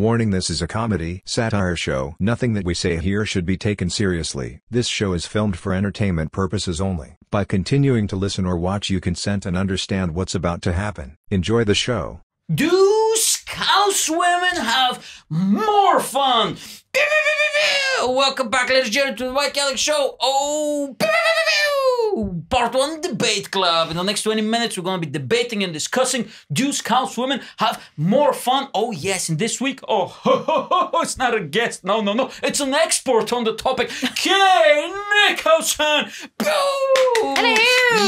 Warning this is a comedy satire show. Nothing that we say here should be taken seriously. This show is filmed for entertainment purposes only. By continuing to listen or watch you consent and understand what's about to happen. Enjoy the show. Do Scouse women have more fun? Welcome back, ladies and gentlemen, to the Mike Yanek Show. Oh, part one debate club. In the next 20 minutes, we're going to be debating and discussing do Scouse women have more fun? Oh, yes. And this week, oh, it's not a guest. No, no, no. It's an expert on the topic. Kay Nicholson. Hello.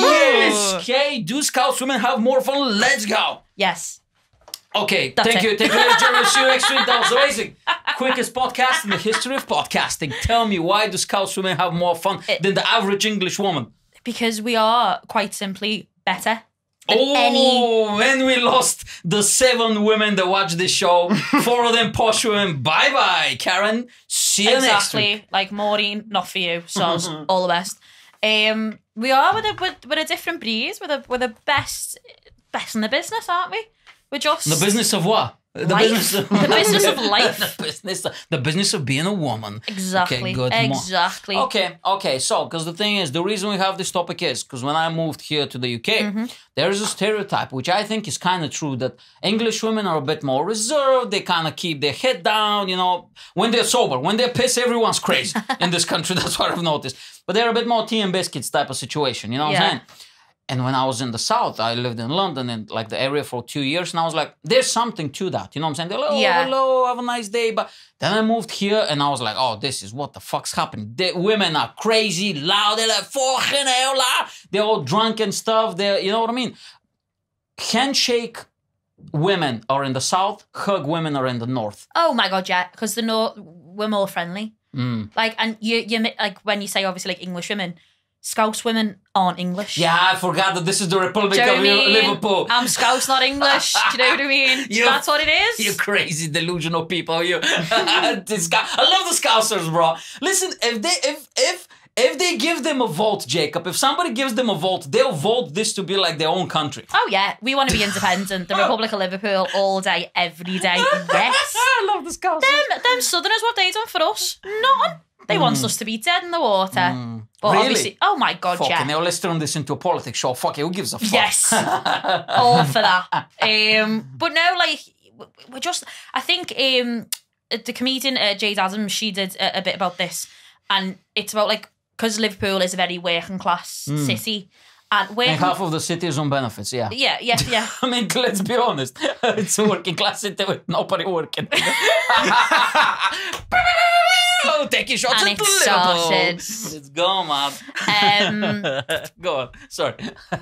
Yes. Kay, do Scouse women have more fun? Let's go. Yes. Okay, That's thank it. you. Thank you, gentlemen. See you next week. That was amazing. Quickest podcast in the history of podcasting. Tell me, why do Scouse women have more fun than the average English woman? Because we are quite simply better Oh, any. when we lost the seven women that watch this show, four of them posh women. Bye bye, Karen. See you next week. Exactly. Like Maureen, not for you. So all the best. Um, we are with a with, with a different breeze. With a with the best best in the business, aren't we? We're just The business of what? The Life. business of, The business of life. the business, the business of being a woman. Exactly. Okay, good. Exactly. Okay, okay. So, because the thing is, the reason we have this topic is because when I moved here to the UK, Mm-hmm. there is a stereotype which I think is kind of true that English women are a bit more reserved. They kind of keep their head down. You know, when they're sober, when they're pissed, everyone's crazy in this country. That's what I've noticed. But they're a bit more tea and biscuits type of situation. You know what Yeah. I'm saying? And when I was in the south, I lived in London and like the area for two years, and I was like, "There's something to that." You know what I'm saying? Like, "Oh, Yeah. hello, have a nice day." But then I moved here, and I was like, "Oh, this is what the fuck's happening." The women are crazy, loud. They're like, "Fucking hell!" They're all drunk and stuff. They're, you know what I mean? Handshake women are in the south. Hug women are in the north. Oh my god, yeah. Because the north we're more friendly. Mm. Like, and you you like when you say obviously like English women, Scouse women aren't English. Yeah, I forgot that this is the Republic Do you know of I mean? Liverpool. I'm Scouse, not English. Do you know what I mean? You- That's what it is. You crazy delusional people, you. this guy, I love the Scousers, bro. Listen, if they if if if they give them a vote, Jacob, if somebody gives them a vote, they'll vote this to be like their own country. Oh yeah, we want to be independent. The Republic of Liverpool all day, every day. Yes. I love the Scousers. them, them Southerners, what they done for us? Nothing. They want us to be dead in the water. But Mm. Really? obviously, oh my god, Fucking yeah. hell, let's turn this into a politics show. Fuck it, who gives a fuck? Yes, all for that. Um, but no, like we're just. I think um, the comedian uh, Jade Adams, she did a, a bit about this, and it's about like because Liverpool is a very working class city, and And half of the city is on benefits, yeah. yeah, yeah, yeah. I mean, let's be honest. It's a working class city with nobody working. oh, taking shots And into it's Liverpool. started. Let's go, man. Um, go on. Sorry.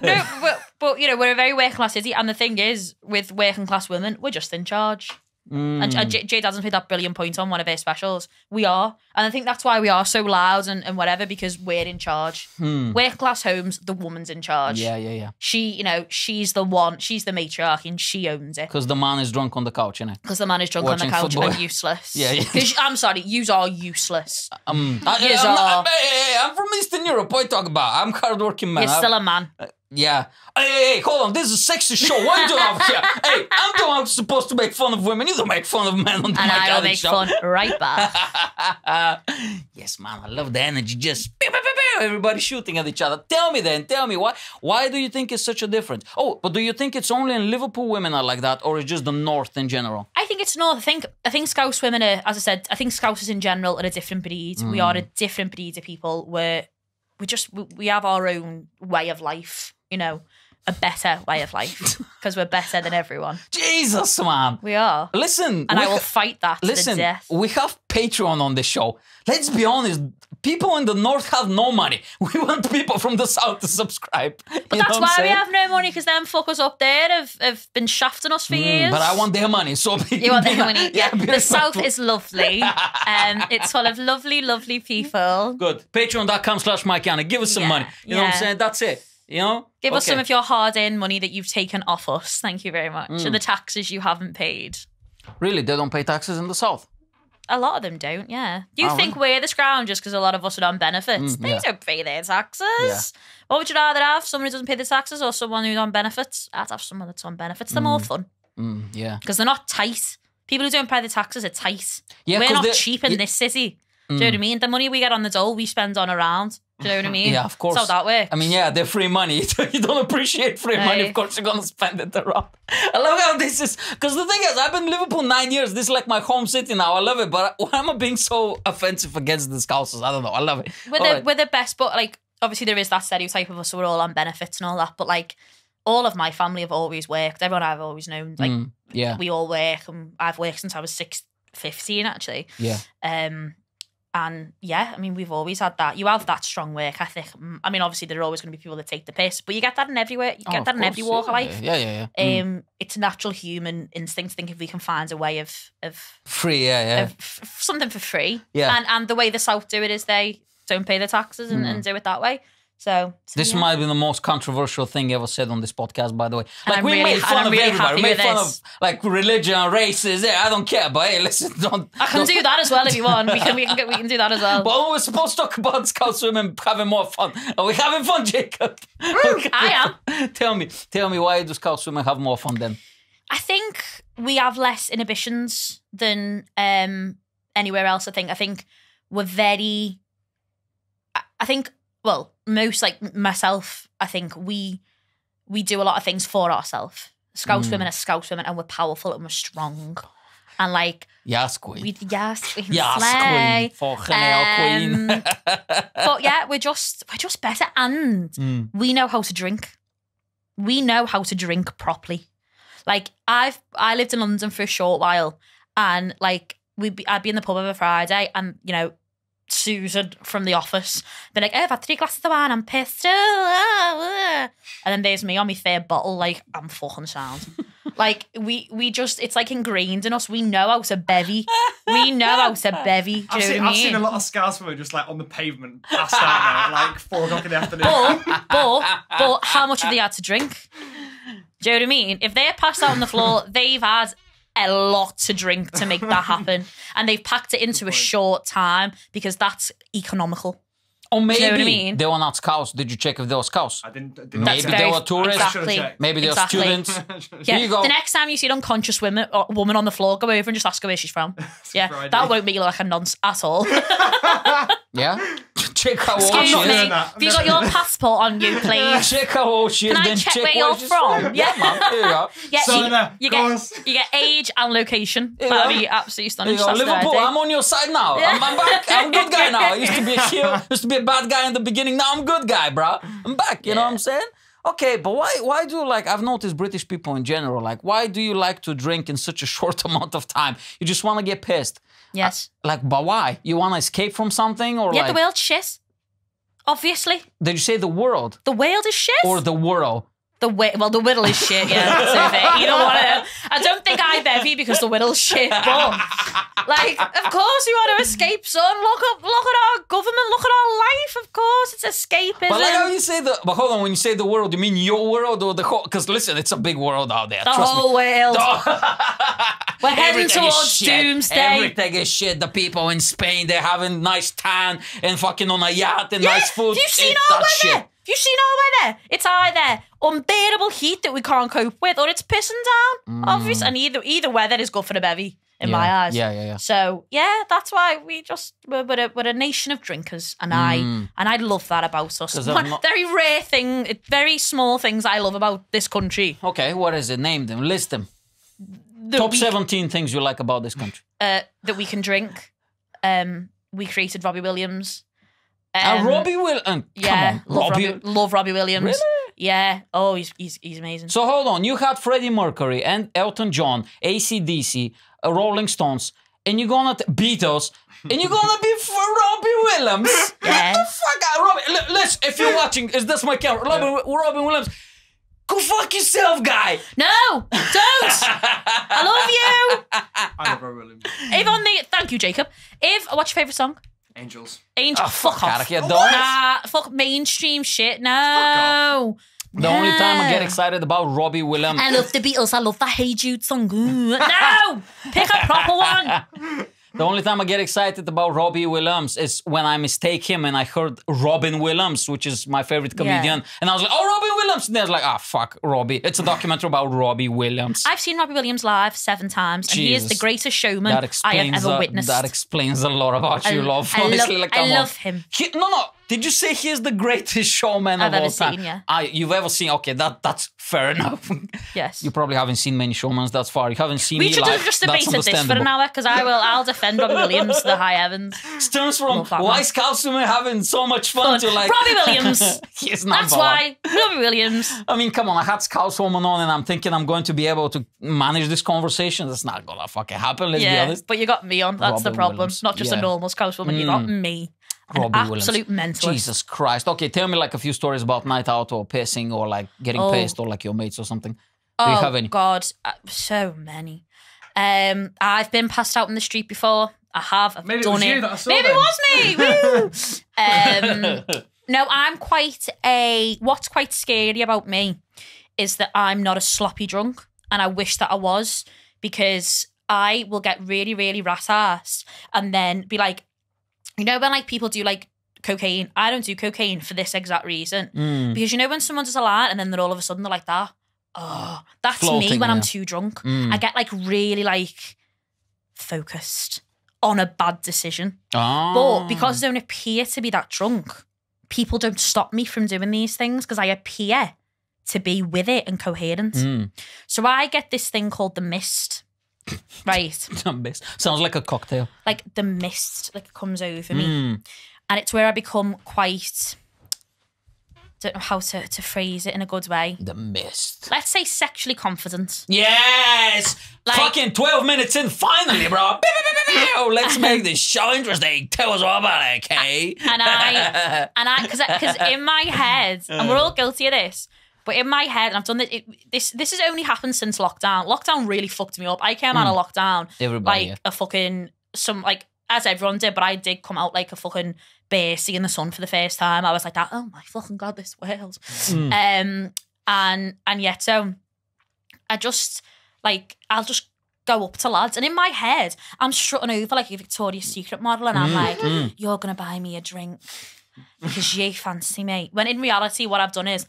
no, but, but you know we're a very working class city, and the thing is, with working class women, we're just in charge. And, and J- Jade hasn't made that brilliant point on one of her specials. We are, and I think that's why we are so loud and, and whatever because we're in charge. Working class homes, the woman's in charge. Yeah, yeah, yeah. She, you know, she's the one. She's the matriarch, and she owns it. Because the man is drunk on the couch, innit? Because the man is drunk on the couch football. and useless. Yeah, yeah. 'Cause I'm sorry, yous are useless. Um, I, I'm, uh, not, hey, I'm from Eastern Europe. What are you talking about? I'm hardworking man. You're still a man. Yeah. Hey, hey, hey, hold on. This is a sexy show. What are you doing over here? Hey, I'm the one who's supposed to make fun of women. You don't make fun of men on the And I will make show. fun right back. yes, man. I love the energy. Just pew, pew, pew, everybody shooting at each other. Tell me then. Tell me why. Why do you think it's such a difference? Oh, but do you think it's only in Liverpool women are like that, or it's just the North in general? I think it's North. I think I think Scouse women are, as I said, I think Scousers in general are a different breed. We mm. are a different breed of people. Where we just we have our own way of life. You know, a better way of life because we're better than everyone. Jesus, man. We are, Listen, and I will ha- fight that Listen, we have Patreon on the show. Let's be honest. People in the north have no money. We want people from the south to subscribe. But that's why we have no money because them fuckers up there have, have been shafting us for years. Mm, But I want their money. So You want their money? Yeah. be The South is lovely. Um, it's full of lovely, lovely people. good. Patreon.com slash Mike. Give us some Yeah, money. You know what I'm saying? That's it. You know? Give us some of your hard-earned money that you've taken off us. Thank you very much. Mm. And the taxes you haven't paid. Really, they don't pay taxes in the south. A lot of them don't, yeah. You Oh, think we're the scroungers just because a lot of us are on benefits? Mm, they yeah. don't pay their taxes. What would you rather have? Someone who doesn't pay the taxes or someone who's on benefits? I'd have someone that's on benefits. They're more fun Mm, yeah. because they're not tight. People who don't pay the taxes are tight. Yeah, We're not cheap in yeah. this city. Do you know what I mean? The money we get on the dole, we spend on around. Do you know what I mean? Yeah, of course. That's how that works. I mean, yeah, they're free money. you don't appreciate free money. Of course, you're gonna spend it around. I love how this is because the thing is, I've been in Liverpool nine years. This is like my home city now. I love it. But why am I being so offensive against the Scousers? I don't know. I love it. we're All the right. we're the best, but like obviously there is that stereotype of us. So we're all on benefits and all that. But like all of my family have always worked. Everyone I've always known, like Mm, yeah, we all work, and I've worked since I was six, 15 actually. yeah. Um, and yeah, I mean, we've always had that. You have that strong work ethic. Mm, I mean, obviously there are always going to be people that take the piss, but you get that in everywhere. You Oh, get of that in every walk yeah, of life. Yeah, yeah, yeah. Mm. Um, it's a natural human instinct to think if we can find a way of of, Free, yeah, yeah. of f- something for free. Yeah. And and the way the South do it is they don't pay the taxes and, and do it that way. So, so Mm. This yeah. might be the most controversial thing ever said on this podcast, by the way. Like I'm we really- made fun of really everybody. We made fun this. of like religion races. Yeah, I don't care. But hey, listen, don't. I can don't- do that as well if you want. We can we can we can do that as well. But we're supposed to talk about Scouse women having more fun. Are we having fun, Jacob? I am. tell me, tell me why do Scouse women have more fun then? I think we have less inhibitions than um, anywhere else. I think. I think we're very. I- I think. Well, most like myself. I think we we do a lot of things for ourselves. Scouse Mm. women are Scouse women, and we're powerful and we're strong, and like Yes, queen. we yes we yes, slay. queen. Fucking hell, queen. Um, but yeah, we're just we're just better, and Mm. we know how to drink. We know how to drink properly. Like I've I lived in London for a short while, and like we be, I'd be in the pub on a Friday, and you know. Susan from the office, be like, oh, I've had three glasses of wine, I'm pissed. And then there's me on my third bottle, like, I'm fucking sound. like, we we just, it's like ingrained in us. We know how to bevy. We know how to bevy. Do I've, know seen, what I I've seen a lot of Scouse women just like on the pavement, passed out now, like four o'clock in the afternoon. But, but, but how much have they had to drink? Do you know what I mean? If they're passed out on the floor, they've had a lot to drink to make that happen. And they've packed it into a short time because that's economical. Oh, or maybe you know I mean? they were not Scouse. Did you check if they were Scouse? I didn't. didn't Maybe they very- were tourists. Exactly. Maybe they were Exactly. students. Yeah. Here you go. The next time you see an unconscious woman, or woman on the floor, go over and just ask her where she's from. Yeah. Friday. That won't make you look like a nonce at all. Yeah? Check how old Excuse she me. is. Have you got your passport on you, please? Check how old she is, Can I then check check where where you're she's from? Yeah, Yeah. man. There you go. Yeah, So you, there, you go get you get age and location. Yeah. That'd be absolutely There stunning. you go. Just Liverpool, ID. I'm on your side now. I'm, I'm back. I'm a good guy now. I used to be a heel, used to be a bad guy in the beginning. Now I'm good guy, bro. I'm back. You know what I'm saying? Okay, but why why do like I've noticed British people in general, like why do you like to drink in such a short amount of time? You just want to get pissed. Uh, yes. Like, but why? You want to escape from something or Yeah, like the world's shit. Obviously, did you say the world the world is shit. or the world? the wi- well, the whittle is shit. Yeah, so fair. you don't want to. I don't think I bevy because the whittle's shit. But like, of course, you want to escape, son. Look up, look at our government. Look at our life. Of course, it's escapism. But like how you say the but hold on, when you say the world, you mean your world or the whole because listen, it's a big world out there. the trust me. whole world. We're heading Everything is towards shit. doomsday. Everything is shit. The people in Spain, they're having nice tan and fucking on a yacht and Yeah, nice food. Have you seen It's our that weather? shit. Have you seen our weather? It's either unbearable heat that we can't cope with, or it's pissing down. Obviously, and either either weather is good for the bevy in my Mm. Yeah, eyes. yeah, yeah, yeah. So yeah, that's why we just we're, we're, a, we're a nation of drinkers, and I and I love that about us. 'Cause I'm One not- very rare thing, very small things I love about this country. Okay, what is it? Name them. List them. Top we, 17 things you like about this country. uh, that we can drink. Um, we created Robbie Williams. Uh, Um, Robbie will. Uh, Yeah, on, love Robbie. Robbie, love Robbie Williams. Really? Yeah. Oh, he's he's he's amazing. So hold on, you had Freddie Mercury and Elton John, ACDC, uh, Rolling Stones, and you're gonna t- Beatles, and you're gonna be for Robbie Williams. Yeah. Get the fuck Robbie. L- listen, if you're watching, is this my camera? Robin, Robin Williams. Go fuck yourself, guy. No, don't. I love you. I love Robbie Williams. If on the thank you, Jacob. If what's your favorite song? Angels. Angel. Oh, fuck, fuck off. outta here, don't. Nah, fuck mainstream shit. No. The only time I get excited about Robbie Williams. I love the Beatles. I love that Hey Jude song. Ooh. No, pick a proper one. The only time I get excited about Robbie Williams is when I mistake him and I heard Robin Williams, which is my favorite comedian, and I was like, "Oh, Robin Williams!" And I was like, "Ah, fuck, Robbie." It's a documentary about Robbie Williams. I've seen Robbie Williams live seven times, and he is the greatest showman I have ever a, witnessed. that explains a lot about I, you, love. I Honestly, love, like, I love him. He, no, no. Did you say he is the greatest showman I've of all time? seen, yeah. I, you've ever seen? Okay, that that's fair enough. Yes. you probably haven't seen many showmans that far. You haven't seen we me should have just debated this for an hour because I will. I'll defend Robbie Williams to the high heavens. Stems from why is having so much fun Fun. to like Robbie Williams. He's number That's why Robbie Williams. I mean, come on, I had Scouse woman on and I'm thinking I'm going to be able to manage this conversation. That's not gonna fucking happen, let's be Yeah, honest. but you got me on. That's the problem. Williams. Not just Yeah. a normal Scouse woman. You hmm. got me. An Robbie Williams. absolute mentalist. Jesus Christ. Okay, tell me like a few stories about night out or pissing or like getting Oh. pissed or like your mates or something. Oh you have any? God, uh, so many. Um, I've been passed out in the street before. I have. I've Maybe it done was it. you that I saw Maybe then. it was me. Woo! um, no, I'm quite a. What's quite scary about me is that I'm not a sloppy drunk, and I wish that I was because I will get really, really rat ass and then be like, you know, when like people do like cocaine, I don't do cocaine for this exact reason Mm. because you know when someone does a lot and then they're all of a sudden they're like that. Oh, that's me Floating, when I'm too drunk. Mm. I get like really like focused on a bad decision. Ah. But because I don't appear to be that drunk, people don't stop me from doing these things because I appear to be with it and coherent. Mm. So I get this thing called the mist. Right. Best. Sounds like a cocktail. like the mist like comes over me. Mm. And it's where I become quite don't know how to, to phrase it in a good way. The mist. Let's say sexually confident. Yes! Like- Fucking 12 minutes in, finally, bro. Pew. Let's make this show interesting. Tell us all about it, okay? and I and I because in my head, and we're all guilty of this, but in my head, and I've done this. It, this this has only happened since lockdown. Lockdown really fucked me up. I came out of lockdown Everybody, like yeah. a fucking some like as everyone did, but I did come out like a fucking bear seeing the sun for the first time. I was like that. Oh my fucking god, this world. Um, and and yet so I just like I'll just go up to lads, and in my head, I'm strutting over like a Victoria's Secret model, and I'm like, "You're gonna buy me a drink." Because you fancy me. When in reality, what I've done is,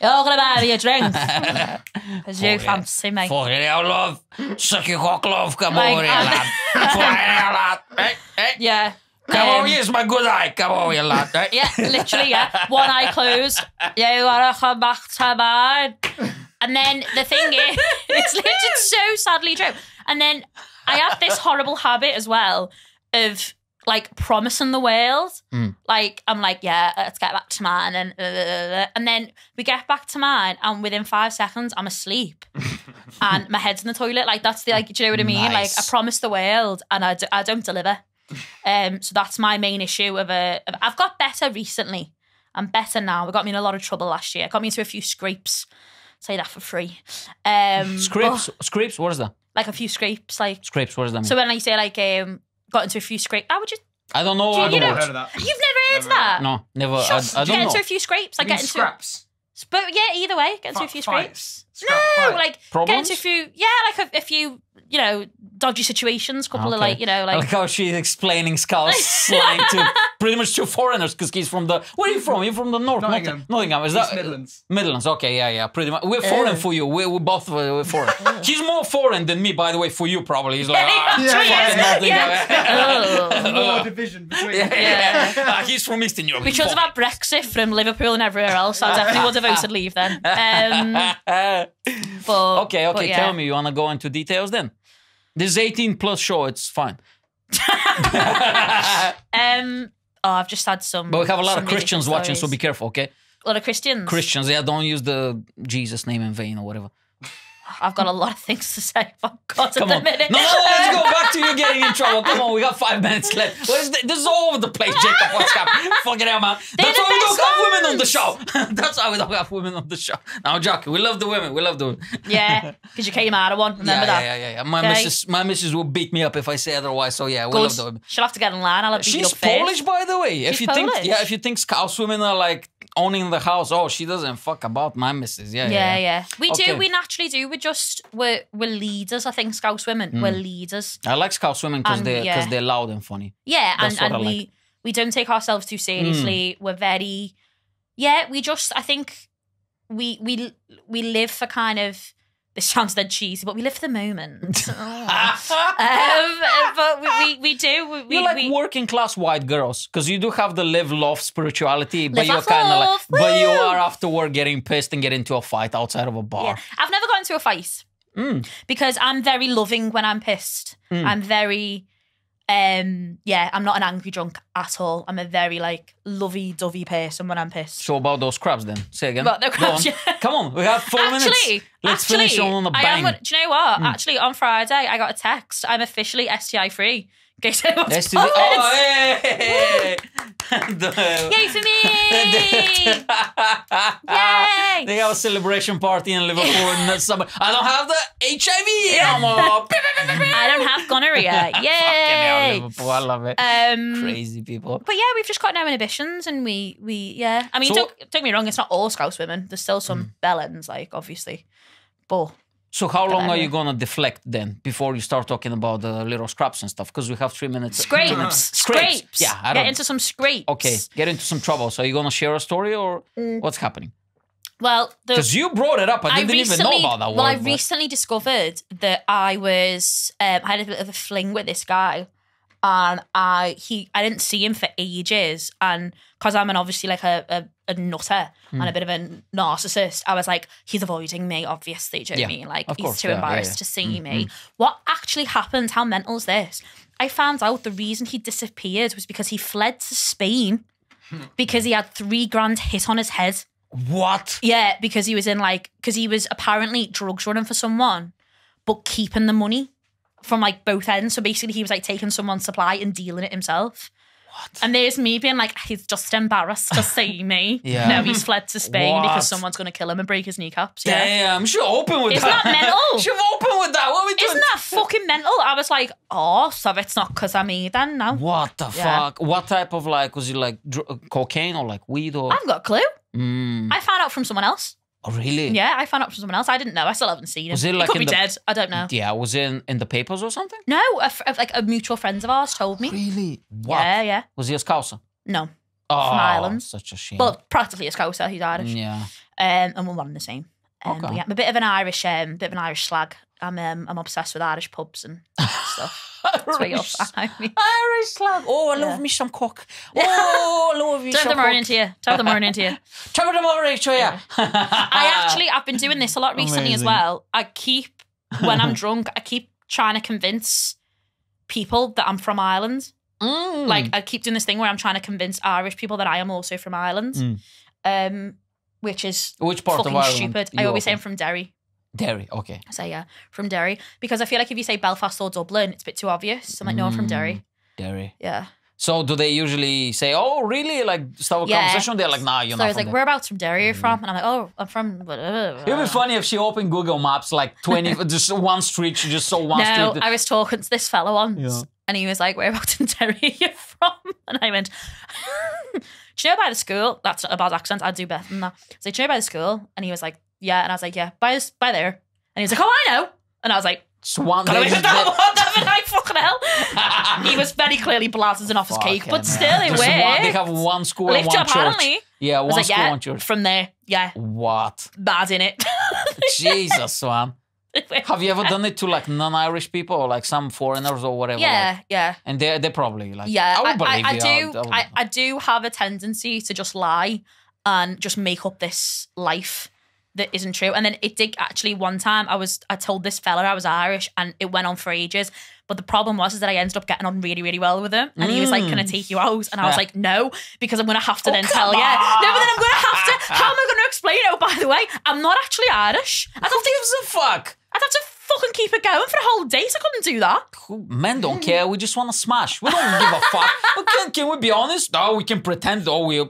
you're gonna buy me a drink because you fancy me. Fucking hell, love. Suck your cock, love. Come Like, over here, lad. Fucking hell, lad. Hey, hey. Yeah. Come Um, over here, it's my good eye. Come over here, lad. Hey. Yeah, literally, yeah. One eye closed. You wanna come back to mine? And then the thing is, it's literally so sadly true. And then I have this horrible habit as well of like promising the world. Like I'm like, yeah, let's get back to mine, and uh, and then we get back to mine, and within five seconds I'm asleep, and my head's in the toilet. Like that's the like, do you know what I mean? Like I Nice. promise the world, and I, do, I don't deliver. Um, so that's my main issue of a. Of, I've got better recently. I'm better now. It got me in a lot of trouble last year. It got me into a few scrapes. Say that for free. Um, Scrapes. but, Scrapes? What is that? like a few scrapes. Like Scrapes, what does that mean? so when I say like um got into a few scrapes, I would just. I don't know. Do I you don't know- I've know. heard of that. You've never heard Never that? No, never. I, Shut- I get don't into know. a few scrapes. Like You get into. scraps. But yeah, either way, get into a Fi- few fights. scrapes. Scrap No, fight. like get into a few. Yeah, like a, a few. You know, dodgy situations. Couple of like you know I like. like how she's explaining Scouse slang to pretty much to foreigners because he's from the. Where are you from? You're from the north. not- Nottingham. Nottingham. Is East that Midlands. Midlands? Okay, yeah, yeah. Pretty much. We're foreign for you. We're, we're both uh, we're foreign. he's more foreign than me, by the way. For you, probably. He's like, ah, Yeah, fucking yeah, Nottingham. Oh. More division between. Yeah. Ah, he's from Eastern Europe. Because of our Brexit from Liverpool and everywhere else, I definitely would have voted leave then. Um, but okay, okay. but yeah. Tell me, you wanna go into details then? This is 18 plus show. It's fine. Um, oh, I've just had some. But we have a lot of Christians watching, so be careful, okay? a lot of Christians. Christians, yeah, don't use the Jesus name in vain or whatever. I've got a lot of things to say. God, Come at on. the No, minute. no, let's go back to you getting in trouble. Come on, we got five minutes left. What is this? this is all over the place, Jacob. What's happening? Fucking hell, man. They're That's why we don't best have women on the show. That's why we don't have women on the show. Now, joking. We love the women. We love the women. Yeah, because you came out of one. Remember yeah, that? yeah, yeah, yeah. My Okay. missus, my missus will beat me up if I say otherwise. So yeah, we love the women. She'll have to get in line. I'll beat you She's up first. Polish, by the way. if She's you think, Polish? yeah, if you think Scouse women are like owning the house. Oh, she doesn't fuck about my missus. Yeah, Yeah, yeah. We Okay. do. We naturally do. We're just we're we're leaders. I think Scouse women. We're Hmm. leaders. I like Scouse women because And, they because yeah. they're loud and funny. Yeah, and That's what and we like. We don't take ourselves too seriously. We're very yeah. We just I think we we we live for kind of this sounds dead cheesy, but we live for the moment. um, but we, we we do. We, you like we, working class white girls because you do have the live love spirituality, but you're kind of like, love, but you are after work getting pissed and get into a fight outside of a bar. Yeah. I've never got into a fight Mm. because I'm very loving when I'm pissed. Mm. I'm very, um, yeah, I'm not an angry drunk at all. I'm a very like lovey dovey person when I'm pissed. So about those crabs then. Say again. But the Go crabs, on. yeah. Come on, we have four minutes. Let's actually, finish on a am bang. Do you know what? Actually, on Friday, I got a text. I'm officially STI free. Okay, case anyone's Let's do bothered. the- oh, hey! Yay for me! Yay! They have a celebration party in Liverpool in the summer. I don't have the HIV anymore. I don't have gonorrhea. Yay! Liverpool. I love it. Um, Crazy people. But yeah, we've just got no inhibitions, and we we yeah. I mean, So- don't, don't get me wrong, it's not all Scouse women. There's still some Hmm. bellends, like obviously, but So how long are you gonna deflect then before you start talking about the little scraps and stuff? Because we have three minutes. scrapes, Scrapes. scrapes. Yeah, I get don't- into some scrapes. Okay, get into some trouble. So are you gonna share a story or Mm. what's happening? Well, Because you brought it up. I, I didn't recently, even know about that well, I but- recently discovered that I was um, I had a bit of a fling with this guy, and I he I didn't see him for ages, and because I'm an obviously like a, a, a nutter Hmm. and a bit of a narcissist, I was like, he's avoiding me, obviously. Do you know I Yeah, mean? Like he's course, too yeah, embarrassed yeah. to see me. What actually happened? How mental is this? I found out the reason he disappeared was because he fled to Spain because he had three grand hit on his head. What? Yeah, because he was in like because he was apparently drugs running for someone, but keeping the money from like both ends. So basically, he was like taking someone's supply and dealing it himself. What? And there's me being like, he's just embarrassed to see me. Yeah. No, he's fled to Spain What? because someone's going to kill him and break his kneecaps. Yeah. Damn, should open with Isn't that. that mental? should open with that. What are we doing? Isn't that fucking mental? I was like, oh, so it's not because I'm me then now. What the Yeah. fuck? What type of like was it like cocaine or like weed or? I haven't got a clue. Mm, I found out from someone else. oh, really? Yeah, I found out from someone else. I didn't know. I still haven't seen him. Was it he like could be the- dead. I don't know. Yeah, was it in, in the papers or something? No, a like a mutual friend of ours told me. Really? What? Yeah, yeah. Was he a scouser? No, Oh, Ireland. Such a shame. well, practically a Scouser. He's Irish, yeah. um, and we're one and the same. Um, Okay. yeah, I'm a bit of an Irish, um, bit of an Irish slag. I'm, um, I'm obsessed with Irish pubs and stuff. That's where you'll Irish, find me. Irish slag. Oh, I love Yeah. me some cock. Oh, I love me Top some of the morning to you. Top of the morning to you. Top of the morning to you. I actually, I've been doing this a lot recently as well. I keep, when I'm drunk, I keep trying to convince people that I'm from Ireland. Mm. Like I keep doing this thing where I'm trying to convince Irish people that I am also from Ireland, Mm. um, which is which part fucking of Ireland? stupid. I always say I'm from Derry. From? Derry. Okay. I say yeah, from Derry because I feel like if you say Belfast or Dublin, it's a bit too obvious. I'm like, no, I'm from Mm. Derry. Derry. Yeah. So do they usually say, "Oh, really?" Like start a Yeah. conversation? They're like, "Nah, you're so I not." was from like, there." whereabouts from Derry are you from? And I'm like, oh, I'm from. It'd be funny if she opened Google Maps, like twenty, just one street. She just saw one No, street. I was talking to this fella once, Yeah. and he was like, "Whereabouts in Derry are you from?" And I went, "Do you know by the school?" That's not a bad accent. I'd do better than that. So, was "Do you know by the school?" And he was like, "Yeah." And I was like, "Yeah, by this, by there." And he was like, "Oh, I know." And I was like, Swan. "Got away they with just- that one, I? Fucking hell!" he was very clearly blasted off his cake, but still, it Just They have one school and one church. apparently. Yeah, one like, school, "Yeah." one church. From there, yeah, What? bad in it. Jesus, Swan. Have you ever done it to like non-Irish people or like some foreigners or whatever? Yeah, like- yeah. and they they probably like. Yeah, I I, I, I do. would- I, I do have a tendency to just lie and just make up this life that isn't true. And then it did actually one time. I was I told this fella I was Irish, and it went on for ages. But the problem was is that I ended up getting on really really well with him, and he was like, "Can I mm. take you out?" And I was Yeah. like, "No," because I'm gonna have to Oh, then tell you. on. No, but then I'm gonna have to. How am I gonna explain? Oh, by the way, I'm not actually Irish. I'd have Who gives a fuck? I'd have to fucking keep it going for a whole date. I couldn't do that. Men don't care. We just want to smash. We don't give a fuck. Can, can we be honest? No, we can pretend. Oh, we.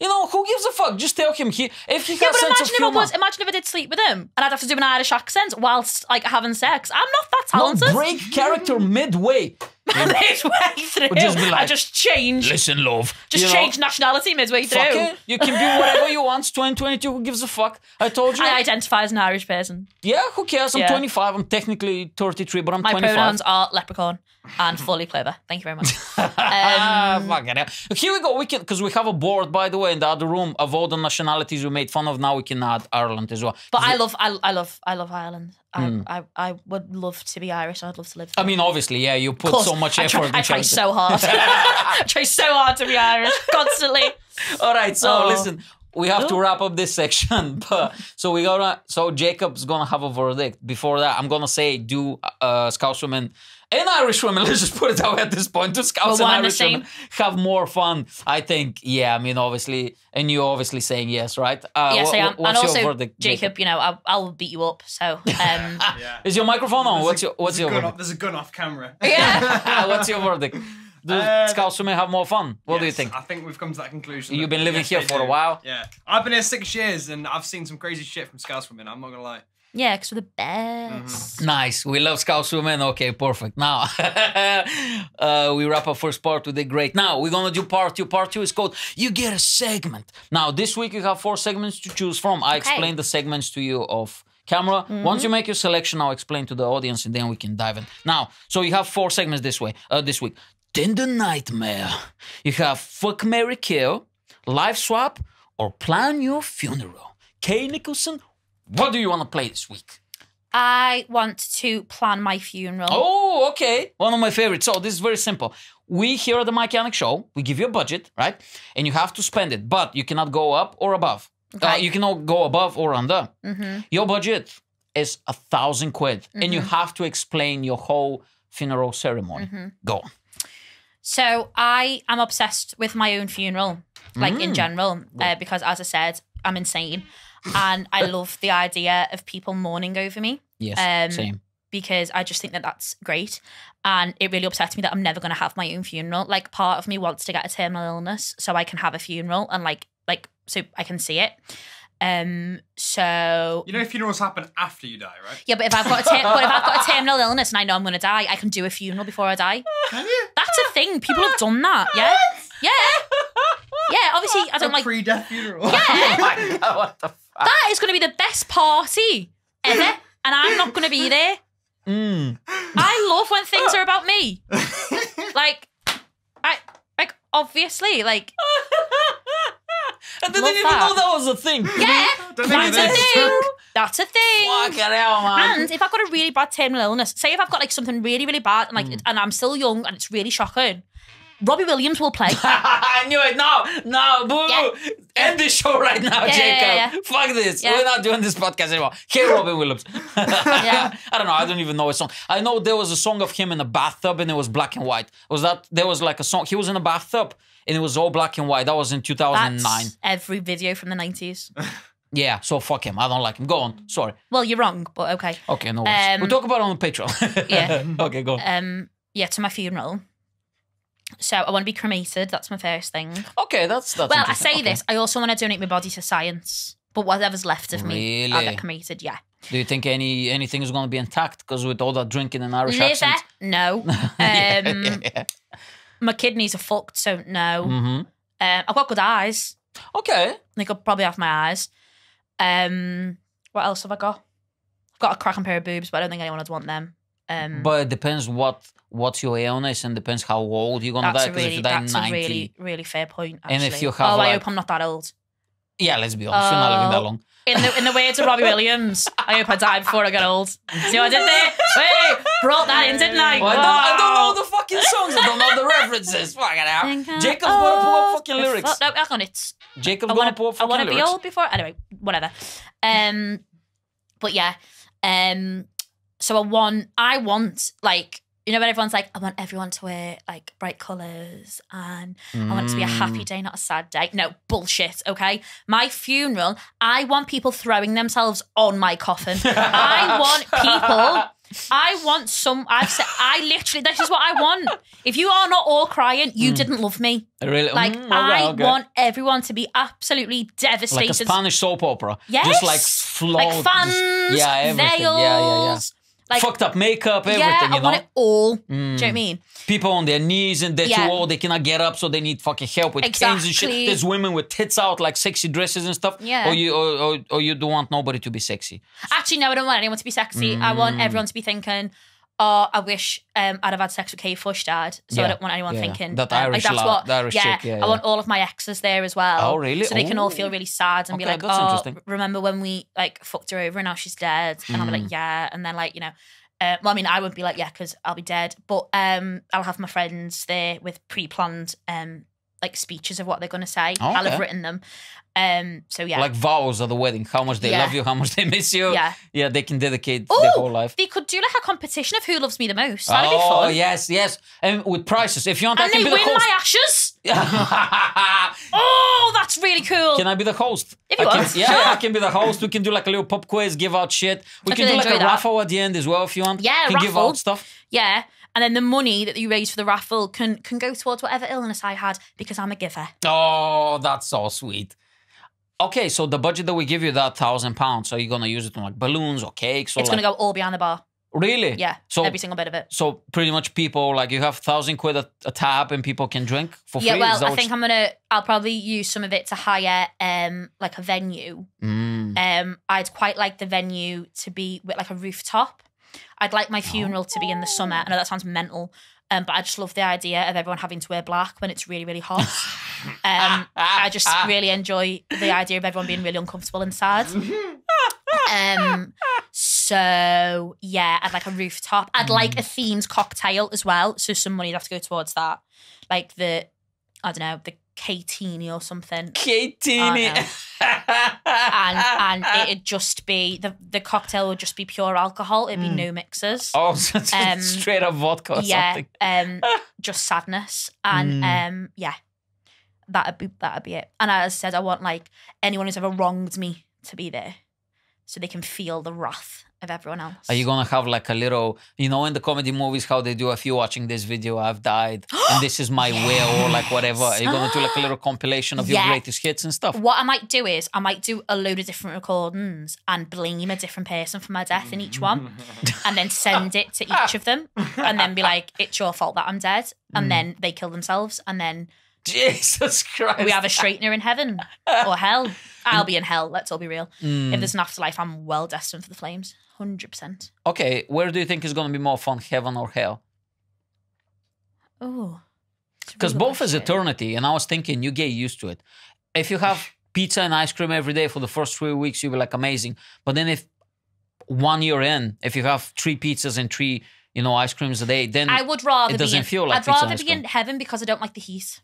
You know, who gives a fuck? Just tell him he if he Yeah, has but imagine of if I was, imagine if I did sleep with him and I'd have to do an Irish accent whilst like having sex. I'm not that No, talented. break character midway. midway through. Just be I just change, Listen, love. just you know, change nationality midway through. Fuck it. You can be whatever you want. 2022. Who gives a fuck? I told you. I identify as an Irish person. yeah, who cares? I'm Yeah. 25. I'm technically 33, but I'm My 25. pronouns are leprechaun and fully clever. Thank you very much. Um, fucking hell. Here we go. We can because we have a board, by the way, in the other room of all the nationalities we made fun of. Now we can add Ireland as well. but I love, I, I love, I love Ireland. I, I, I would love to be Irish. I'd love to live. Hmm. I mean, obviously, yeah, you put so much I effort. try, I try to- so hard. I try so hard to be Irish constantly. All right, so Oh. listen, we have to wrap up this section. But so we gotta. So Jacob's gonna have a verdict. Before that, I'm gonna say, do uh, Scouse women and Irish women. Let's just put it out at this point. Do Scouse We're and one and the Irish women have more fun? I think. Yeah, I mean, obviously, and you obviously saying yes, right? Uh, Yes, wha- I am. wha- And What's your also, verdict, Jacob, you know, I, I'll beat you up. So, um, Yeah. Is your microphone on? There's What's a- your What's your a gun off, There's a gun off camera. yeah. What's your verdict? Do Uh, Scouse women have more fun? What do you think? I think we've come to that conclusion. You've that been living yes, here they for a while? Yeah. I've been here six years and I've seen some crazy shit from Scouse women. I'm not gonna lie. Yeah, because we're the best. Nice. We love Scouse women. Okay, perfect. Now, uh, we wrap up first part. We did great. Now, we're going to do part two. Part two is called You Get a Segment. Now, this week you have four segments to choose from. I explained the segments to you off camera. Once you make your selection, I'll explain to the audience and then we can dive in. Now, so you have four segments this way, uh, this week. Tinder Nightmare. You have Fuck, Mary Kill, Life Swap, or Plan Your Funeral. Kay Nicholson, what do you want to play this week? I want to plan my funeral. Oh, okay. One of my favorites. So this is very simple. We here at the Mike Yanek Show, we give you a budget, right? And you have to spend it, but you cannot go up or above. Uh, Okay. you cannot go above or under. Mm-hmm. Your budget is a thousand quid, and you have to explain your whole funeral ceremony. Mm-hmm. Go on. So I am obsessed with my own funeral, like Mm. in general, uh, because as I said, I'm insane, and I love the idea of people mourning over me Yes, Um, same. because I just think that that's great, and it really upsets me that I'm never going to have my own funeral. Like part of me wants to get a terminal illness so I can have a funeral and like like so I can see it. Um. So You know, funerals happen after you die, right? yeah, but if I've got a ter- but if I've got a terminal illness and I know I'm going to die, I can do a funeral before I die. Can you? That's a thing. People have done that. Yeah. Yeah. Yeah. Obviously, I don't a like. pre-death funeral. Yeah. Oh my God, what the fuck? That is going to be the best party ever, and I'm not going to be there. Mm. I love when things are about me. Like, I like obviously like I didn't Love even that. know that was a thing. yeah, that's a thing. That's a thing. Fucking hell, man. And if I've got a really bad terminal illness, say if I've got like something really, really bad and like Mm. and I'm still young and it's really shocking, Robbie Williams will play. I knew it. No, no, boo. Yeah. End this show right now, Yeah, Jacob. yeah. Fuck this. We're not doing this podcast anymore. Hey, Robin Williams. I don't know. I don't even know his song. I know there was a song of him in a bathtub and it was black and white. Was that, there was like a song, he was in a bathtub and it was all black and white. That was in 2009. That's every video from the nineties. Yeah, so fuck him. I don't like him. Go on. Sorry. Well, you're wrong, but okay. Okay, no worries. Um, we'll talk about it on the Patreon. Yeah. okay, go on. Um, yeah, to my funeral. So I want to be cremated. That's my first thing. Okay, that's, that's well, I say Okay. this. I also want to donate my body to science. But whatever's left of me, I'll get cremated. Yeah. Do you think any anything is going to be intact? Because with all that drinking and Irish Liver? accent. No. Um, my kidneys are fucked, so no. hmm Um, I've got good eyes. Okay. They could probably have my eyes. Um, what else have I got? I've got a cracking pair of boobs, but I don't think anyone would want them. Um, But it depends what what's your illness and depends how old you're gonna that's die. Because if you die that's 90, a really, really fair point. And if you have, oh, I hope I'm not that old. yeah, let's be honest, you're not living that Oh. long. In the in the words of Robbie Williams, I hope I die before I get old. See what I did there? Hey, brought that in, didn't I? Well, I, don't, I don't know the fucking songs. I don't know the references. Fucking hell. I'm Jacob's gonna pull up fucking lyrics. No, hang on, it's Jacob's gonna pull up to. I want to be old before. Anyway, whatever. Um, but yeah. Um, so I want. I want like you know when everyone's like, I want everyone to wear like bright colours and I want it to be a Mm. happy day, not a sad day. No bullshit. Okay, my funeral. I want people throwing themselves on my coffin. I want people. I want some. I've said. I literally. This is what I want. If you are not all crying, you didn't love me. Really? Like Mm, okay, I okay. want everyone to be absolutely devastated. like a Spanish soap opera. Yes. Just like flow. like fans, just- yeah, everything. veils, Yeah, yeah, yeah. Like, Fucked up makeup, everything, yeah, I you know? Mm. want it all. Do you know what I mean? People on their knees and they're Yeah. too old, they cannot get up, so they need fucking help with canes and shit. Exactly. There's women with tits out, like sexy dresses and stuff. Yeah. Or you or, or, or you don't want nobody to be sexy. Actually, no, I don't want anyone to be sexy. I want Mm. everyone to be thinking, oh, I wish um, I'd have had sex with Kate Fush dad. So Yeah, I don't want anyone yeah. thinking That um, Irish like that's la- what. the Irish yeah, chick, yeah, I want all of my exes there as well. Oh, really? So they can all feel really sad and be Okay, like, that's oh, interesting. remember when we like fucked her over and now she's dead? And I'll be like, yeah. And then like you know. Uh, well, I mean, I wouldn't be like, yeah, because I'll be dead. But um, I'll have my friends there with pre-planned um, like speeches of what they're going to say. I'll Okay. have written them. Um, so yeah, Like vows at the wedding, how much they Yeah. love you, how much they miss you. yeah. Yeah, they can dedicate Oh, their whole life. They could do like a competition of who loves me the most. That'd oh, be fun. yes, yes. And with prizes. If you want, I And can they be win the host. my ashes. Oh, that's really cool. Can I be the host? If you I can, want, yeah, sure. I can be the host. We can do like a little pop quiz, give out shit. We I can do like a that. raffle at the end as well if you want. Yeah, can give raffle. out stuff. yeah. And then the money that you raise for the raffle can can go towards whatever illness I had because I'm a giver. Oh, that's so sweet. Okay, so the budget that we give you, that thousand pounds, are you gonna use it on like balloons or cakes or It's like, gonna go all behind the bar. really? Yeah. So every single bit of it. so pretty much people like you have thousand quid a, a tab and people can drink for free. Yeah, well, I think I'm gonna. I'll probably use some of it to hire, um, like a venue. Mm. Um, I'd quite like the venue to be with like a rooftop. I'd like my funeral to be in the summer. I know that sounds mental, um, but I just love the idea of everyone having to wear black when it's really, really hot. um, I just really enjoy the idea of everyone being really uncomfortable inside. um, so yeah, I'd like a rooftop. I'd like a themed cocktail as well. So some money'd have to go towards that, like the, I don't know, the Katini or something Katini. and and it'd just be the the cocktail would just be pure alcohol. It'd be no mixers. oh, so Um, straight up vodka or yeah, something. um, just sadness and Mm. um, yeah, that'd be that'd be it. And as I said, I want like anyone who's ever wronged me to be there, so they can feel the wrath of everyone else. Are you gonna have like a little, you know, in the comedy movies, how they do if you're watching this video, I've died, and this is my will, or like whatever. Are you gonna do like a little compilation of your greatest hits and stuff? What I might do is I might do a load of different recordings and blame a different person for my death in each one, and then send it to each of them, and then be like, "It's your fault that I'm dead," and mm. then they kill themselves, and then Jesus Christ! we have a straightener in heaven or hell. I'll be in hell. Let's all be real. Mm. If there's an afterlife, I'm well destined for the flames. Hundred percent. Okay, where do you think is gonna be more fun, heaven or hell? Oh, Because both is eternity, and I was thinking you get used to it. If you have pizza and ice cream every day for the first three weeks, you'll be like amazing. But then if one year in, if you have three pizzas and three, you know, ice creams a day, then I would rather It doesn't be in, feel like I'd rather be in heaven because I don't like the heat.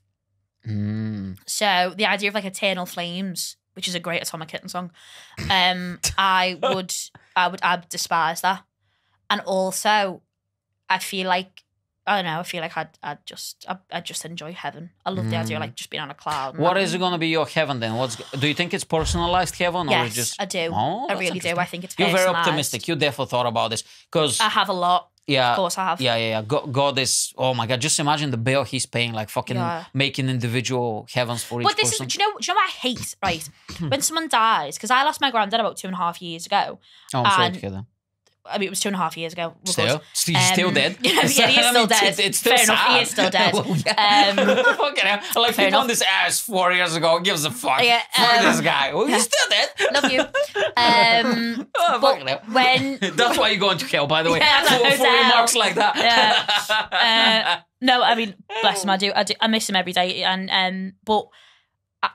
Mm. So the idea of like eternal flames, which is a great Atomic Kitten song, um, I would, I would, I'd despise that. And also, I feel like I don't know. I feel like I'd, I'd just, I'd, I'd just enjoy heaven. I love the idea of like just being on a cloud. Mm. What is it gonna be your heaven then? What's do you think it's personalized heaven or Yes, is just I do. Oh, I really do. I think it's You're very optimistic. You definitely thought about this because I have a lot. Yeah, Of course, I have. yeah, yeah, yeah. God, God is oh my god. Just imagine the bill he's paying, like fucking Yeah. making individual heavens for each But this person. is, do you know, do you know what I hate? Right, when someone dies, because I lost my granddad about two and a half years ago. oh, I'm sorry and- to hear that. I mean, it was two and a half years ago. Still. St- he's still Um, dead. yeah, yeah, he is still dead. It's, it's still Fair enough, he sad. is still dead. Well, yeah. Um, Fucking hell. Like on this ass four years ago gives a fuck. Yeah, um, this guy. Well, yeah. he's still dead. Love you. Um, Oh, but hell. when That's why you're going to hell, by the way. Yeah, for, for remarks like that. Uh, no, I mean, bless him. I do. I do. I miss him every day, and um, but I,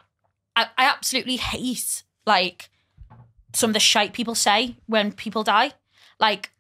I, I absolutely hate like some of the shite people say when people die. Like,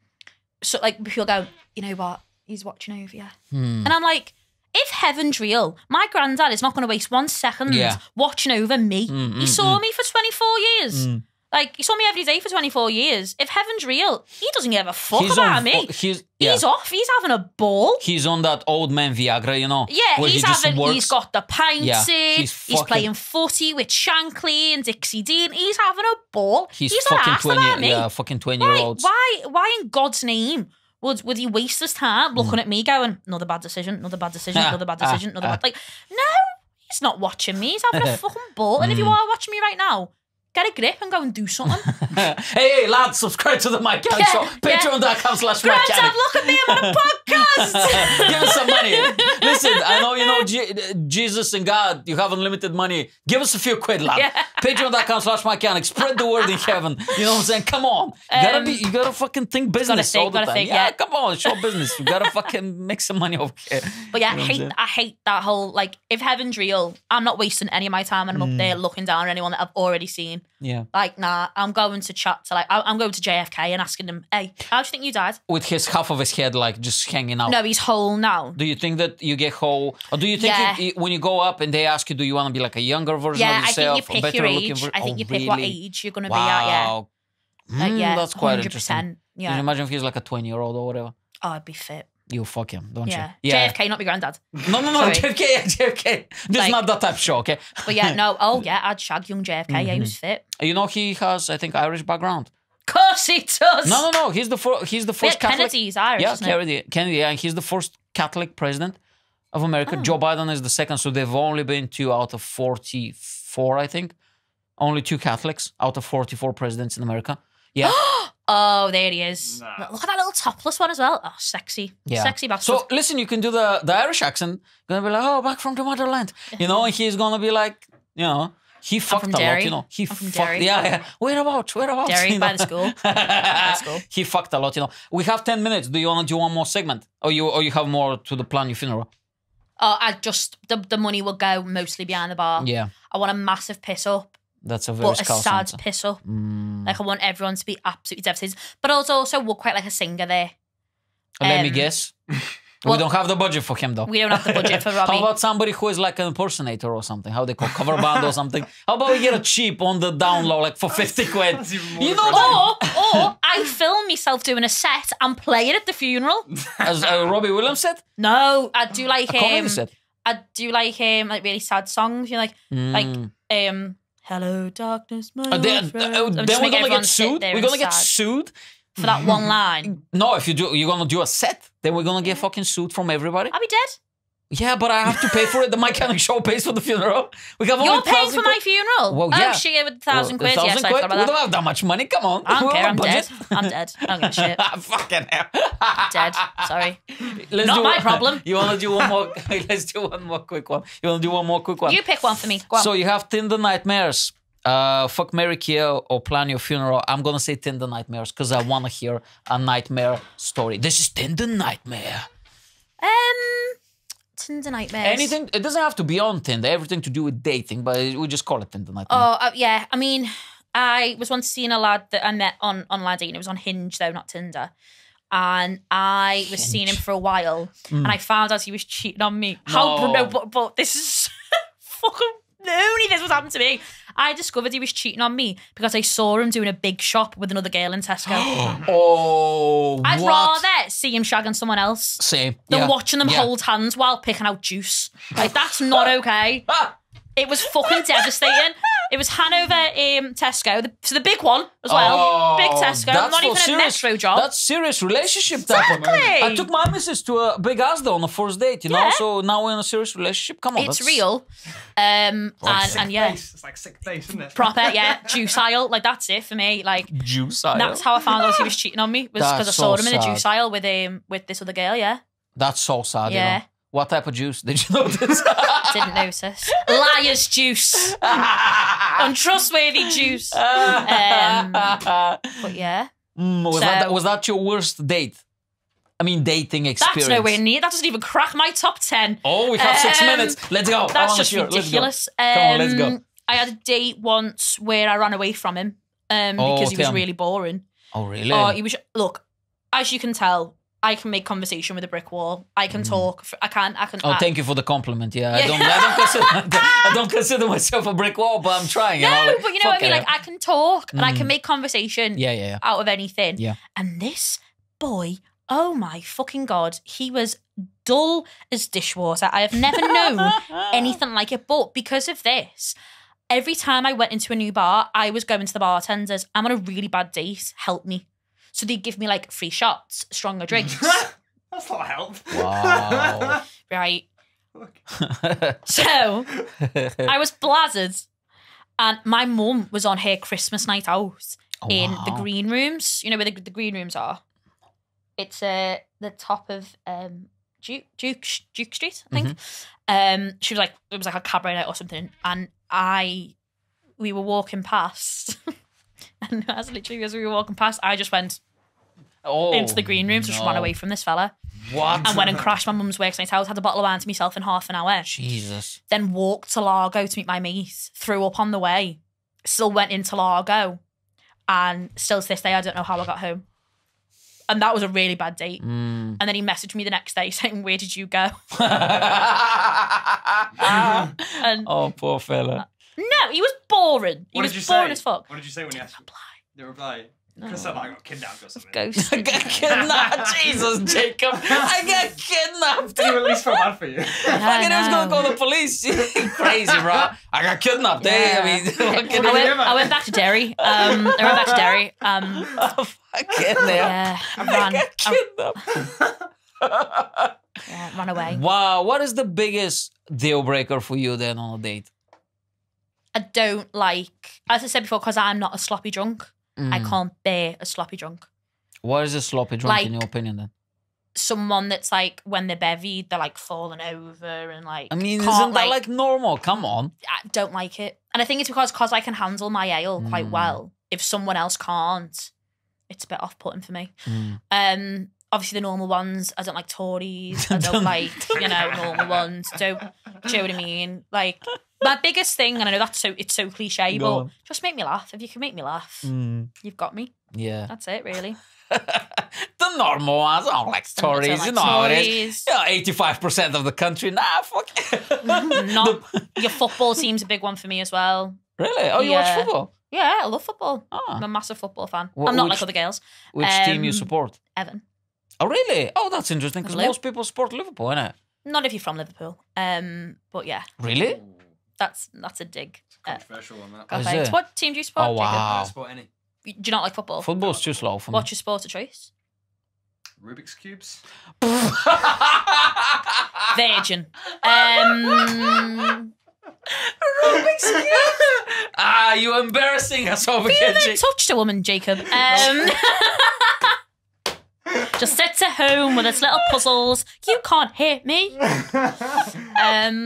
so like people go, you know what? He's watching over you, Hmm. and I'm like. If heaven's real, my granddad is not going to waste one second Yeah. watching over me. Mm, he mm, saw me for 24 years. Mm. Like, he saw me every day for 24 years. If heaven's real, he doesn't give a fuck He's about me. He's, yeah. He's off. He's having a ball. He's on that old man Viagra, you know? Yeah, he's he just having. He's got the pints Yeah, in. he's He's, playing footy with Shankly and Dixie Dean. He's having a ball. He's, not fucking asked about twenty. me. Yeah, fucking twenty year why? olds. Why? Why in God's name would would he waste his time looking at me, going another bad decision, another bad decision, Ah, another bad ah, decision, another ah. bad like? No, he's not watching me. He's having a fucking ball. And if Mm. you are watching me right now, get a grip and go and do something. hey, hey, lads, subscribe to the Mike Kelly Yeah, Show. yeah. Patreon.com slash Mike Kelly. look at me, I'm on a podcast. Give us some money. Listen, I know you know Je- Jesus and God. You have unlimited money. Give us a few quid, lad. Yeah. Patreon.com slash mikeyanek. Spread the word in heaven. You know what I'm saying? Come on. You gotta be. You gotta fucking think business think, all the time. think, yeah, yeah. come on, show business. You gotta fucking make some money over here. But yeah, I You know I'm hate? I hate that whole like if heaven's real, I'm not wasting any of my time and I'm Mm. up there looking down on anyone that I've already seen. Yeah. Like, nah, I'm going to chat to like I- I'm going to JFK and asking him, hey, how do you think you died? With his half of his head like just hanging out. No, he's whole now. Do you think that you get whole, or do you think Yeah. you, when you go up and they ask you, do you want to be like a younger version Yeah, of I yourself, think you pick better your looking age. I think oh, you pick what age you're gonna be at. Yeah, Wow. Like, Mm, yeah, that's quite 100%. interesting. Can you imagine if he's like a 20 year old or whatever? Oh, I'd be fit. You fuck him, don't Yeah. you? Yeah. JFK, not my granddad. No, no, no, Sorry. JFK, JFK. This is Like- not that type of show, okay? But yeah, no. Oh yeah, I'd shag young JFK. Yeah, he Mm-hmm. was fit. You know he has, I think, Irish background. Of course he does. No, no, no. He's the fir- he's the Yeah, first Catholic. Kennedy's Irish. yeah, isn't it? Kennedy, Kennedy, yeah, and he's the first Catholic president of America. Oh. Joe Biden is the second, so they've only been two out of forty-four, I think. Only two Catholics out of forty-four presidents in America. Yeah, Oh, there he is. Nah. Look at that little topless one as well. Oh, sexy. yeah. Sexy bastard. So listen, you can do the the Irish accent. Gonna be like, oh, back from the motherland, you know, and he's gonna be like, you know. He fucked from a lot, you know. He I'm from fucked, Derry. yeah, yeah. Whereabouts? Whereabouts? Derry you by know? the school. the school. he fucked a lot, you know. We have ten minutes. Do you want to do one more segment, or you or you have more to the plan your funeral? Oh, I just the the money will go mostly behind the bar. Yeah, I want a massive piss up, that's a very but a sad answer. piss up. Mm. Like I want everyone to be absolutely devastated. But I also also would quite like a singer there. Let me um, guess. well- we don't have the budget for him though. We don't have the budget for Robbie. How about somebody who is like an impersonator or something? How they call cover band or something? How about we get a cheap on the down low, like for fifty quid? That's even more You know or or I film myself doing a set and play it at the funeral. As uh, Robbie Williams said, No, I do like a comedy um, set. I do like um like really sad songs. You know, like like Mm. um Hello Darkness, my Uh, old then friend. uh, then we're gonna get sued. We're gonna get sued. for that one line. No, if you do, you're gonna do a set. Then we're gonna get fucking sued from everybody. I'll be dead. Yeah, but I have to pay for it. The Mike Yanek show pays for the funeral. We have You're paying 1,000 for my funeral. Well, yeah. Oh shit, with a thousand Well, quid. a Yes, thousand I quid? forgot We don't have that much money. Come on. I don't care. I'm budget. dead. I'm dead. I don't give a shit. Fucking hell. Dead. Sorry. Let's Not do my one- problem. You want to do one more? Let's do one more quick one. You want to do one more quick one? You pick one for me. Go on. So you have Tinder Nightmares. Uh, fuck Mary Kill or plan your funeral. I'm gonna say Tinder Nightmares because I wanna hear a nightmare story. This is Tinder Nightmare. um, Tinder nightmares. Anything? It doesn't have to be on Tinder. Everything to do with dating, but we just call it Tinder Nightmare. Oh uh, yeah. I mean, I was once seeing a lad that I met on online dating. It was on Hinge though, not Tinder. And I was seeing him for a while, and I found out he was cheating on me. How No. no, but, but this is fucking only this was happened to me. I discovered he was cheating on me because I saw him doing a big shop with another girl in Tesco. Oh, I'd what? rather see him shagging someone else Same. than yeah. watching them yeah. hold hands while picking out juice. Like that's not okay. Ah! It was fucking devastating. It was Hanover um, Tesco, the, so the big one as well. Oh, big Tesco, that's not even serious- a metro job. That's serious relationship type of- Exactly. I took my missus to a big Asda on the first date, you know. Yeah. So now we're in a serious relationship. Come on, it's that's- real. Um, and, Sick and yeah, face. It's like sick face, isn't it? proper, yeah, juice aisle. Like that's it for me. Like Juice aisle. that's how I found out he was cheating on me was because I That's saw so him in the sad. juice aisle with um with this other girl. Yeah, That's so sad. You Yeah. know? What type of juice did you notice? didn't notice. Liar's juice, untrustworthy juice. um, But yeah, was, so- that, was that your worst date? I mean, dating experience. that's nowhere near. That doesn't even crack my top ten. Oh, we have six Um, minutes. Let's go. I That's wanna just hear it. Let's go. ridiculous. Come on, let's go. Um, I had a date once where I ran away from him um, Oh, because he was really boring. Oh, really? Oh, he was. Look, as you can tell, I can make conversation with a brick wall. I can talk. f- I can. I can. Mm. Oh, thank you for the compliment. Yeah, I don't, I don't consider, I don't consider myself a brick wall, but I'm trying. you No, know, like, but you know what I mean. Like I can talk and I Mm. can make conversation yeah, yeah, yeah. out of anything. Yeah. And this boy, oh my fucking god, he was dull as dishwater. I have never known anything like it. But because of this, every time I went into a new bar, I was going to the bartenders. I'm on a really bad date. Help me. So they give me like free shots, stronger drinks. That's not help. Wow. right. So I was blazzard. And my mum was on her Christmas night out in the green rooms. You know where the, the green rooms are? It's uh, the top of um, Duke, Duke, Duke Street, I think. Mm-hmm. Um, she was like, it was like a cabaret night or something. And I, we were walking past. and as literally as we were walking past, I just went Oh, into the green rooms, just ran away from this fella. What? And went and crashed my mum's work night out, had a bottle of wine to myself in half an hour. Jesus. then walked to Largo to meet my mate, threw up on the way, still went into Largo, and still to this day, I don't know how I got home. And that was a really bad date. Mm. And then he messaged me the next day saying, Where did you go? And oh, poor fella. No, he was boring. He What was did you boring say? as fuck. What did you say when you asked? The reply. You could have said I got kidnapped or something. Ghost. I got kidnapped. Jesus, Jacob. I got kidnapped. Did you at least feel bad for you? Fucking I was gonna call the police. Crazy, bro. I got kidnapped. Eh? I mean, fucking, I went, ever? I went back to Derry. Um, I went back to Derry. Um, fucking hell. yeah, I I ran, got I, kidnapped. yeah, ran away. wow, what is the biggest deal breaker for you then on a date? I don't like, as I said before, because I'm not a sloppy drunk. I Mm. can't bear a sloppy drunk. What is a sloppy drunk in Like- your opinion then? someone that's like when they're bevied, they're like falling over and like. I mean, can't, isn't that like normal? Come on. I don't like it, and I think it's because because I can handle my ale quite Mm. well. If someone else can't, it's a bit off putting for me. Mm. Um, obviously the normal ones. I don't like Tories. I don't like you know normal ones. Don't do you know what I mean? Like my biggest thing, and I know that's so it's so cliche, Go but on. just make me laugh. If you can make me laugh, Mm. you've got me. Yeah. That's it, really. the normal ones. I don't like Tories. like you know how it is. Yeah, eighty-five percent of the country. Nah, fuck. Not your football team's a big one for me as well. really? Oh, you watch football? Yeah, I love football. Ah. I'm a massive football fan. Wh- I'm not which- like other girls. Which team you Um, support? Everton. Oh, really? Oh, that's interesting because most people support Liverpool, innit? Not if you're from Liverpool. Um, but yeah, Really? That's that's a dig. Uh, Controversial on that. go Is it? What team do you support? Oh, Jacob? wow. I don't support any. Do you not like football? Football's too slow for me. What's your sport of choice? Rubik's cubes. Virgin. Um, ah, you embarrassing us over you here, ever Jake. touched a woman, Jacob? Um, just sits at home with its little puzzles. You can't hit me. Um,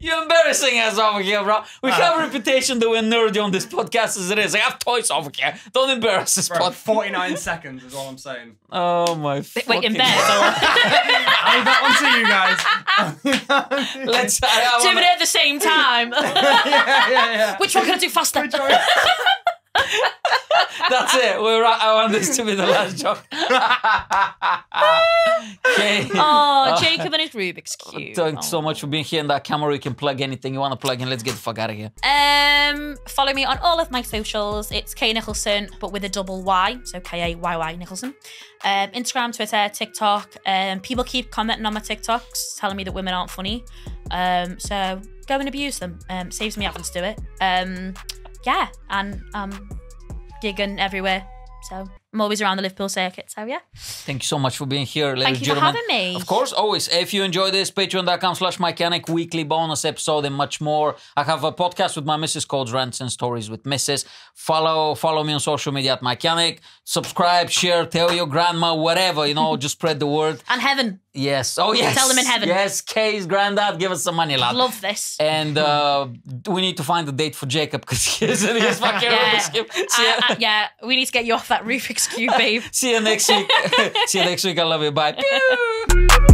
You're embarrassing us over here, bro. We have a reputation that we're nerdy on this podcast as it is. I have toys over here. Don't embarrass us, Bro, pod. 49 seconds is all I'm saying. Oh my. wait, in bed. I'll leave that one to you guys. Let's. I, I doing wanna- it at the same time. yeah, yeah, yeah. Which one can I do faster? Which one? That's it. We're. right. I want this to be the last joke. okay. Oh, Jacob and his Rubik's cube. Thanks so Oh. much for being here in that camera. You can plug anything you want to plug in. Let's get the fuck out of here. Um, follow me on all of my socials. It's Kay Nicholson, but with a double Y, so K A Y Y Nicholson. Um, Instagram, Twitter, TikTok. Um, people keep commenting on my TikToks, telling me that women aren't funny. Um, so go and abuse them. Um, saves me having to do it. Um, yeah, and um, gigging everywhere. So I'm always around the Liverpool circuit. So yeah, Thank you so much for being here, ladies thank you for gentlemen. having me. Of course, always. If you enjoy this, patreon.com slash mikeyanek, weekly bonus episode and much more. I have a podcast with my missus called Rants and Stories with Mrs. Follow follow me on social media at mikeyanek. Subscribe, share, tell your grandma, whatever, you know, just spread the word. And heaven, Yes. Oh, yes. Tell them in heaven. Yes, Kay's granddad, give us some money, lad. love this. and uh, we need to find a date for Jacob because he's in his fucking Yeah. Rubik's Cube. I- I- yeah, we need to get you off that Rubik's cube, babe. See you next week. See you next week. I love you. Bye.